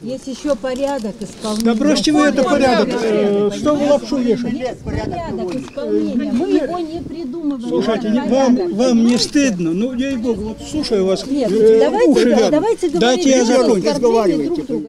Есть еще порядок исполнения. Да бросьте вы это порядок. порядок. Э, что вы лапшу вешаете? Есть порядок исполнения. Мы его не придумываем. Слушайте, Порядок. вам, вам не стыдно? Ну, ей-богу, вот слушаю вас, Нет, э, ну, давайте, уши да, давайте говорить Дайте я закончу. друг друга.